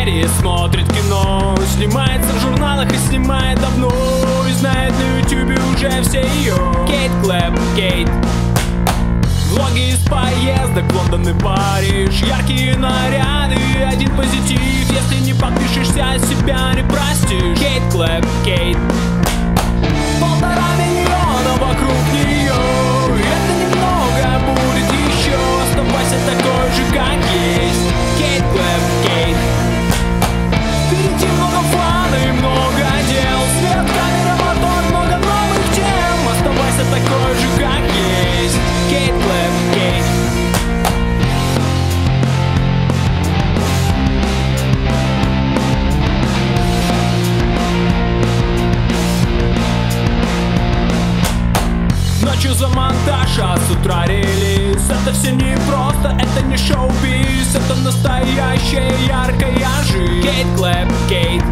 серии Смотрит кино, снимается в журналах и снимает давно. И знает на ютюбе уже все ее Кейт Клэп, Кейт. Влоги из поездок, Лондон и Париж. Яркие наряды, один позитив. ночью за монтаж, а с утра релиз. Это все не просто, это не шоу-биз. Это настоящая яркая жизнь. Кейт Клэп, Кейт